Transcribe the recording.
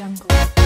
jungle.